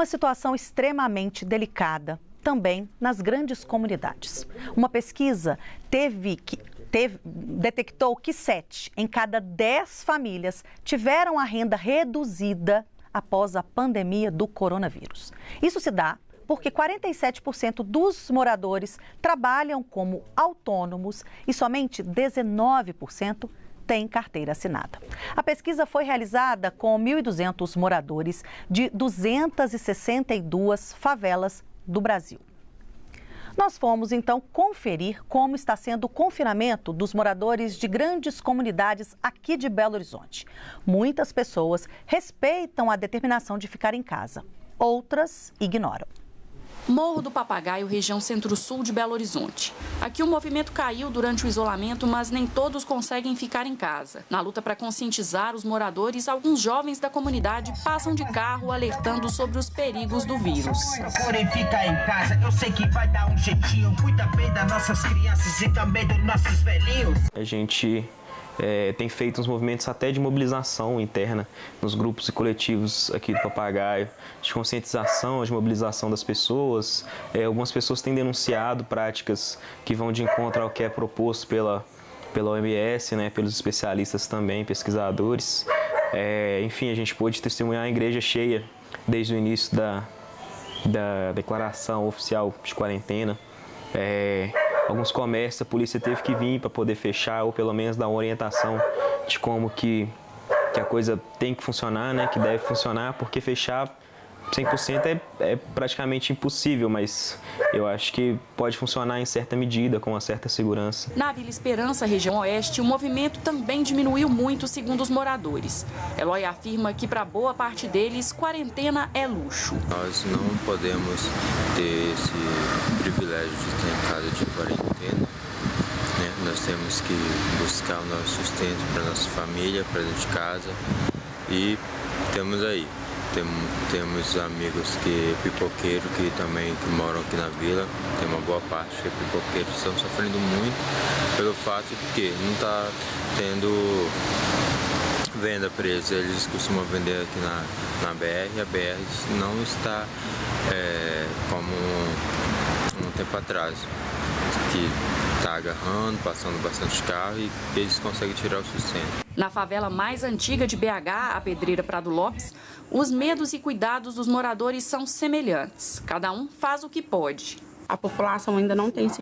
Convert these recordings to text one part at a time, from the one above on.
Uma situação extremamente delicada também nas grandes comunidades. Uma pesquisa teve que Teve, detectou que sete em cada dez famílias tiveram a renda reduzida após a pandemia do coronavírus. Isso se dá porque 47% dos moradores trabalham como autônomos e somente 19% têm carteira assinada. A pesquisa foi realizada com 1.200 moradores de 262 favelas do Brasil. Nós fomos então conferir como está sendo o confinamento dos moradores de grandes comunidades aqui de Belo Horizonte. Muitas pessoas respeitam a determinação de ficar em casa, outras ignoram. Morro do Papagaio, região centro-sul de Belo Horizonte. Aqui o movimento caiu durante o isolamento, mas nem todos conseguem ficar em casa. Na luta para conscientizar os moradores, alguns jovens da comunidade passam de carro alertando sobre os perigos do vírus. Procurem ficar em casa, eu sei que vai dar um jeitinho. Cuida bem das nossas crianças e também dos nossos velhinhos. A gente é, tem feito uns movimentos até de mobilização interna nos grupos e coletivos aqui do Papagaio, de conscientização, de mobilização das pessoas. É, algumas pessoas têm denunciado práticas que vão de encontro ao que é proposto pela, pela OMS, né, pelos especialistas também, pesquisadores. É, enfim, a gente pôde testemunhar a igreja cheia desde o início da, da declaração oficial de quarentena. É, alguns comércios a polícia teve que vir para poder fechar ou pelo menos dar uma orientação de como que, que a coisa tem que funcionar, né, que deve funcionar, porque fechar 100% é, é praticamente impossível, mas eu acho que pode funcionar em certa medida, com uma certa segurança. Na Vila Esperança, região oeste, o movimento também diminuiu muito, segundo os moradores. Eloy afirma que, para boa parte deles, quarentena é luxo. Nós não podemos ter esse privilégio de ter em casa de quarentena. Né? Nós temos que buscar o nosso sustento para nossa família, para dentro de casa e temos aí tem, temos amigos que pipoqueiro que também que moram aqui na vila, tem uma boa parte que é pipoqueiro, estão sofrendo muito pelo fato de que não está tendo venda presa. Eles costumam vender aqui na, na BR a BR não está é, como um, um tempo atrás, que está agarrando, passando bastante carro e eles conseguem tirar o sustento. Na favela mais antiga de BH, a Pedreira Prado Lopes, os medos e cuidados dos moradores são semelhantes. Cada um faz o que pode. A população ainda não tem se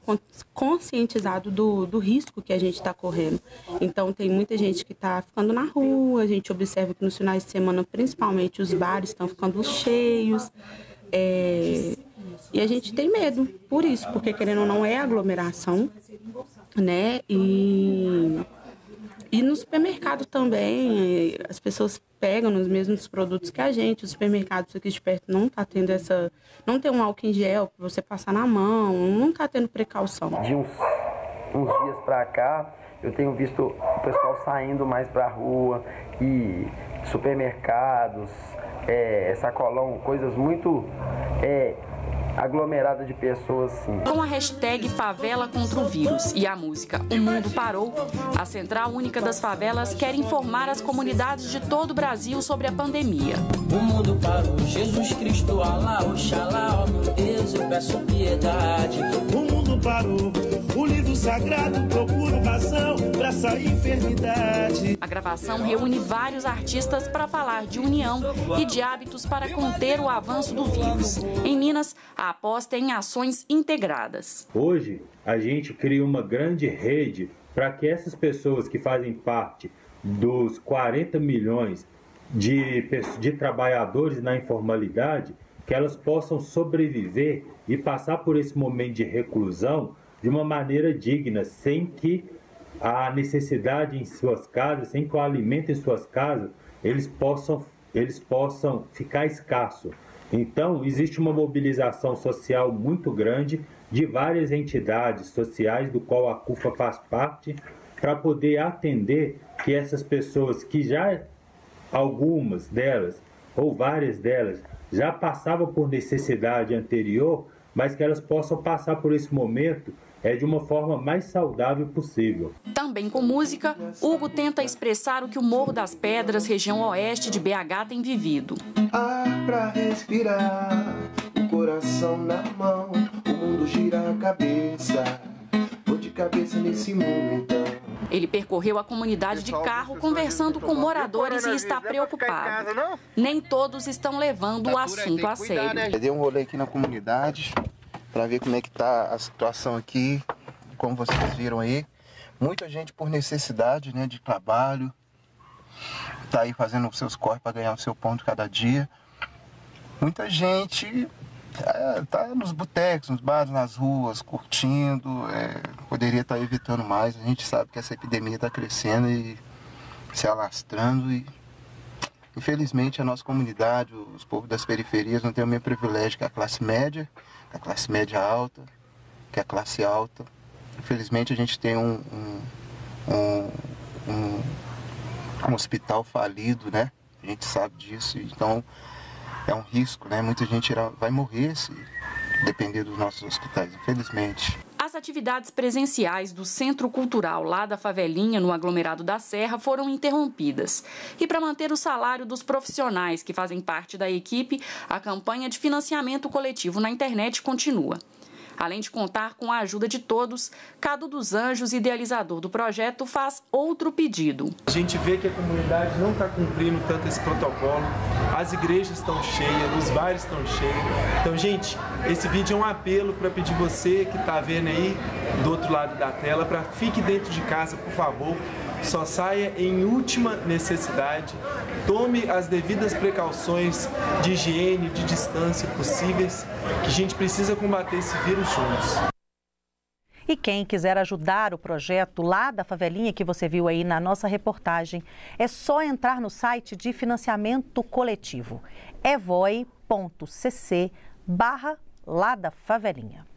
conscientizado do, do risco que a gente está correndo. Então, tem muita gente que está ficando na rua. A gente observa que nos finais de semana, principalmente, os bares estão ficando cheios. É, e a gente tem medo por isso, porque querendo ou não é aglomeração, né? E, e no supermercado também, as pessoas pegam nos mesmos produtos que a gente. Os supermercados aqui de perto não tá tendo essa. Não tem um álcool em gel para você passar na mão, não tá tendo precaução. De uns, uns dias para cá, eu tenho visto o pessoal saindo mais para rua e supermercados, é, sacolão, coisas muito é, aglomerada de pessoas, sim. Com a hashtag Favela contra o Vírus e a música O Mundo Parou, a Central Única das Favelas quer informar as comunidades de todo o Brasil sobre a pandemia. O mundo parou, Jesus Cristo, Alá, Oxalá, ó meu Deus, eu peço piedade. O parou, o livro sagrado procura razão pra essa enfermidade. A gravação reúne vários artistas para falar de união e de hábitos para conter o avanço do vírus. Em Minas, a aposta em ações integradas. Hoje, a gente cria uma grande rede para que essas pessoas que fazem parte dos 40 milhões de, de trabalhadores na informalidade, que elas possam sobreviver e passar por esse momento de reclusão de uma maneira digna, sem que a necessidade em suas casas, sem que o alimento em suas casas, eles possam, eles possam ficar escasso. Então, existe uma mobilização social muito grande de várias entidades sociais, do qual a CUFA faz parte, para poder atender que essas pessoas que já, algumas delas, ou várias delas, já passavam por necessidade anterior, mas que elas possam passar por esse momento é de uma forma mais saudável possível. Também com música, Hugo tenta expressar o que o Morro das Pedras, região oeste de BH, tem vivido. Ar pra respirar, o coração na mão, o mundo gira a cabeça. Vou de cabeça nesse mundo então. Ele percorreu a comunidade de carro conversando com moradores e está preocupado. Nem todos estão levando o assunto a sério. Eu dei um rolê aqui na comunidade para ver como é que tá a situação aqui, como vocês viram aí. Muita gente por necessidade, né, de trabalho, tá aí fazendo os seus corres para ganhar o seu pão de cada dia. Muita gente é, tá nos botecos, nos bares, nas ruas, curtindo, é, poderia estar tá evitando mais. A gente sabe que essa epidemia está crescendo e se alastrando e infelizmente a nossa comunidade, os povos das periferias não tem o mesmo privilégio que a classe média, que a classe média alta, que a classe alta. Infelizmente a gente tem um, um, um, um, um hospital falido, né? A gente sabe disso, então é um risco, né? Muita gente irá, vai morrer se depender dos nossos hospitais, infelizmente. As atividades presenciais do Centro Cultural lá da Favelinha, no aglomerado da Serra, foram interrompidas. E para manter o salário dos profissionais que fazem parte da equipe, a campanha de financiamento coletivo na internet continua. Além de contar com a ajuda de todos, Cado dos Anjos, idealizador do projeto, faz outro pedido. A gente vê que a comunidade não está cumprindo tanto esse protocolo, as igrejas estão cheias, os bares estão cheios. Então, gente, esse vídeo é um apelo para pedir você que está vendo aí do outro lado da tela para fique dentro de casa, por favor só saia em última necessidade. Tome as devidas precauções de higiene, de distância possíveis, que a gente precisa combater esse vírus juntos. E quem quiser ajudar o projeto lá da favelinha que você viu aí na nossa reportagem, é só entrar no site de financiamento coletivo evoi.cc barra lá da favelinha.